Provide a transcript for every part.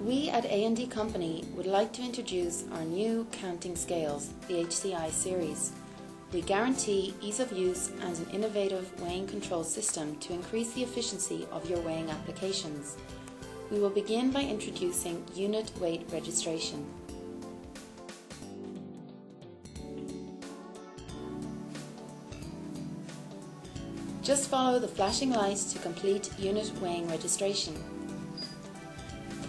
We at A&D Company would like to introduce our new counting scales, the HCI series. We guarantee ease of use and an innovative weighing control system to increase the efficiency of your weighing applications. We will begin by introducing unit weight registration. Just follow the flashing light to complete unit weighing registration.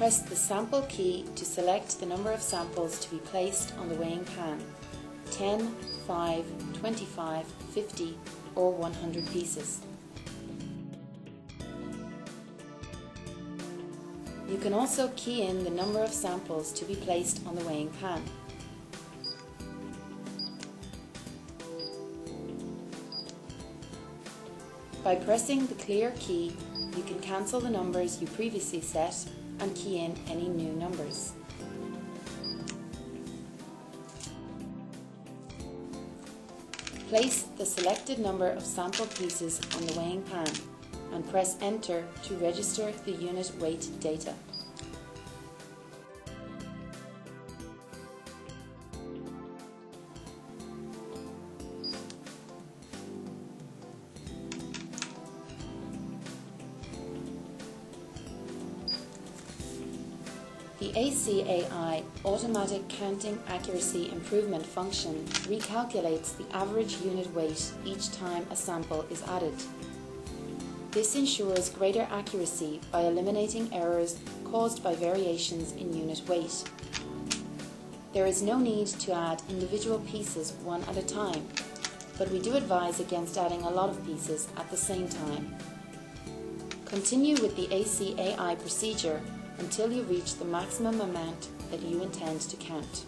Press the sample key to select the number of samples to be placed on the weighing pan 10, 5, 25, 50 or 100 pieces. You can also key in the number of samples to be placed on the weighing pan. By pressing the clear key, you can cancel the numbers you previously set and key in any new numbers. Place the selected number of sample pieces on the weighing pan and press enter to register the unit weight data. The ACAI Automatic Counting Accuracy Improvement function recalculates the average unit weight each time a sample is added. This ensures greater accuracy by eliminating errors caused by variations in unit weight. There is no need to add individual pieces one at a time, but we do advise against adding a lot of pieces at the same time. Continue with the ACAI procedure until you reach the maximum amount that you intend to count.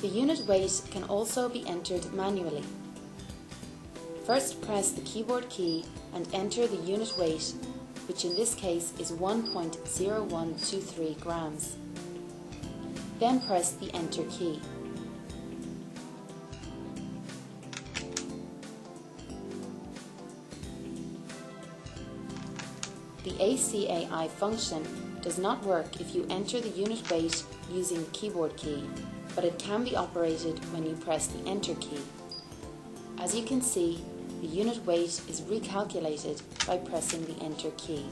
The unit weight can also be entered manually. First press the keyboard key and enter the unit weight, which in this case is 1.0123 grams. Then press the enter key. The ACAI function does not work if you enter the unit weight using the keyboard key, but it can be operated when you press the enter key. As you can see, the unit weight is recalculated by pressing the enter key.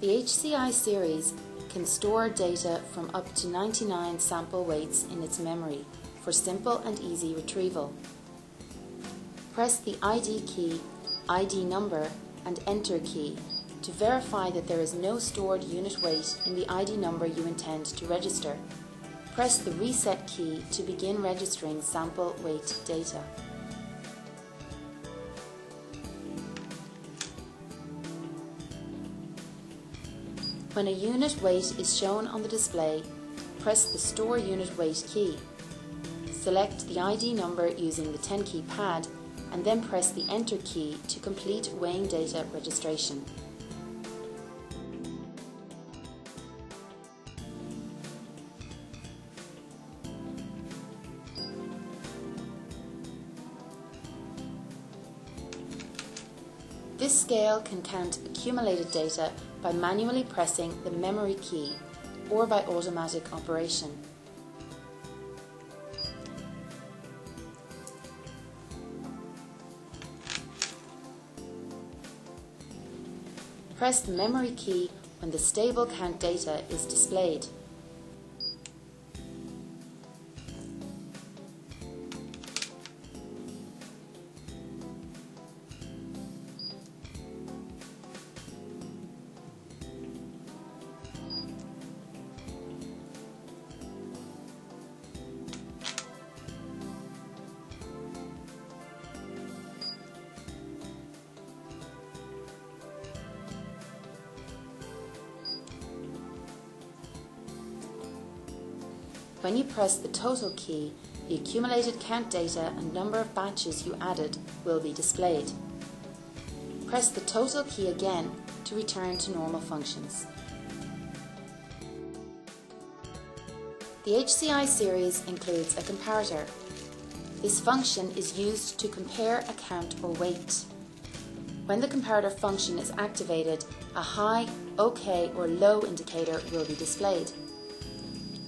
The HCI series can store data from up to 99 sample weights in its memory for simple and easy retrieval. Press the ID key, ID number and Enter key to verify that there is no stored unit weight in the ID number you intend to register. Press the Reset key to begin registering sample weight data. When a unit weight is shown on the display, press the Store Unit Weight key. Select the ID number using the 10 key pad and then press the Enter key to complete weighing data registration. This scale can count accumulated data by manually pressing the memory key or by automatic operation. Press the memory key when the stable count data is displayed. When you press the total key, the accumulated count data and number of batches you added will be displayed. press the total key again to return to normal functions. The HCI series includes a comparator. This function is used to compare a count or weight. When the comparator function is activated, a high, OK or low indicator will be displayed.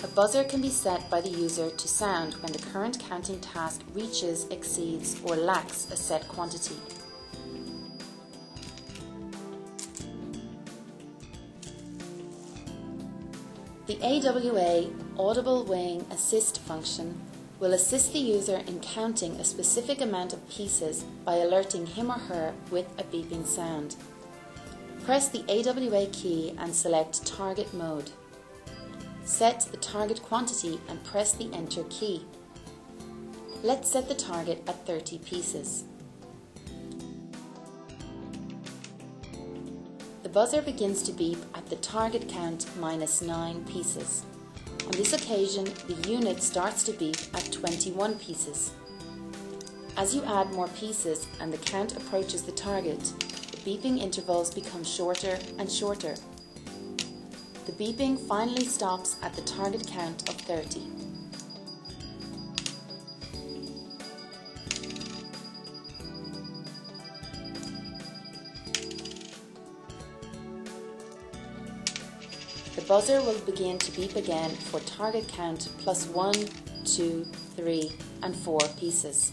A buzzer can be set by the user to sound when the current counting task reaches, exceeds or lacks a set quantity. The AWA Audible Weighing Assist function will assist the user in counting a specific amount of pieces by alerting him or her with a beeping sound. Press the AWA key and select Target Mode. Set the target quantity and press the Enter key. Let's set the target at 30 pieces. The buzzer begins to beep at the target count minus 9 pieces. On this occasion, the unit starts to beep at 21 pieces. As you add more pieces and the count approaches the target, the beeping intervals become shorter and shorter. The beeping finally stops at the target count of 30. The buzzer will begin to beep again for target count plus 1, 2, 3 and 4 pieces.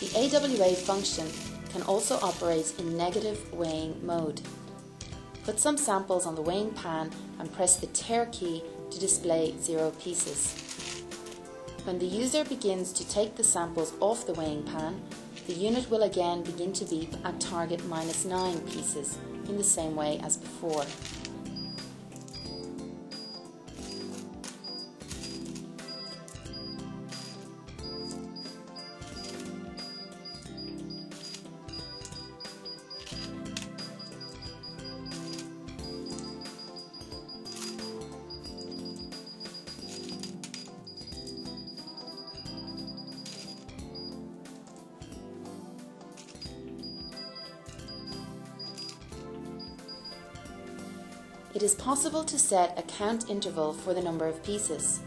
The AWA function can also operate in negative weighing mode. Put some samples on the weighing pan and press the tare key to display 0 pieces. When the user begins to take the samples off the weighing pan, the unit will again begin to beep at target minus 9 pieces in the same way as before. It is possible to set a count interval for the number of pieces.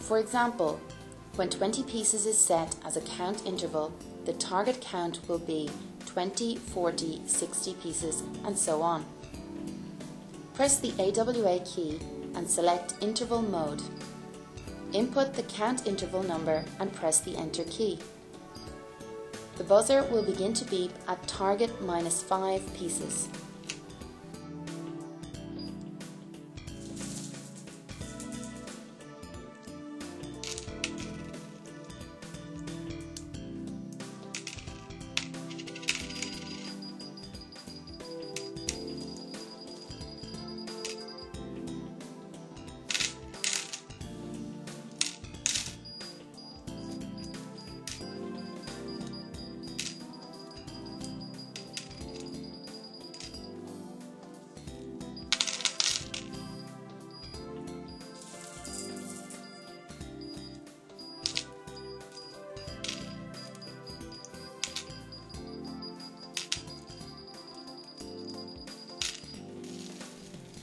For example, when 20 pieces is set as a count interval, the target count will be 20, 40, 60 pieces, and so on. Press the AWA key and select Interval Mode. Input the count interval number and press the Enter key. The buzzer will begin to beep at target minus 5 pieces.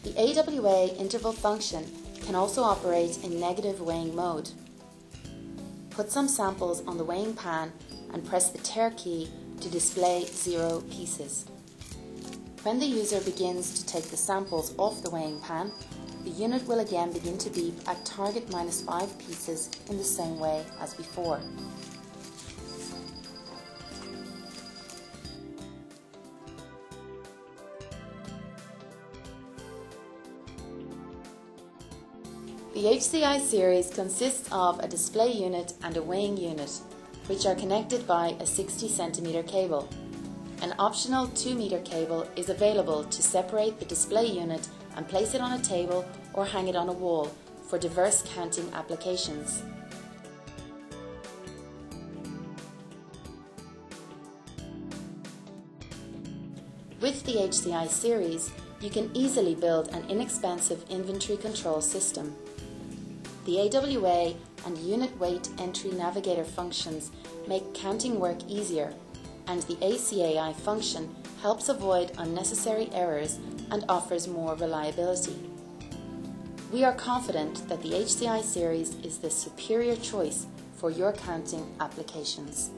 The AWA interval function can also operate in negative weighing mode. Put some samples on the weighing pan and press the tare key to display zero pieces. When the user begins to take the samples off the weighing pan, the unit will again begin to beep at target minus 5 pieces in the same way as before. The HCI series consists of a display unit and a weighing unit, which are connected by a 60 cm cable. An optional 2 meter cable is available to separate the display unit and place it on a table or hang it on a wall for diverse counting applications. With the HCI series, you can easily build an inexpensive inventory control system. The AWA and unit weight entry navigator functions make counting work easier. and the ACAI function helps avoid unnecessary errors and offers more reliability. We are confident that the HCI series is the superior choice for your counting applications.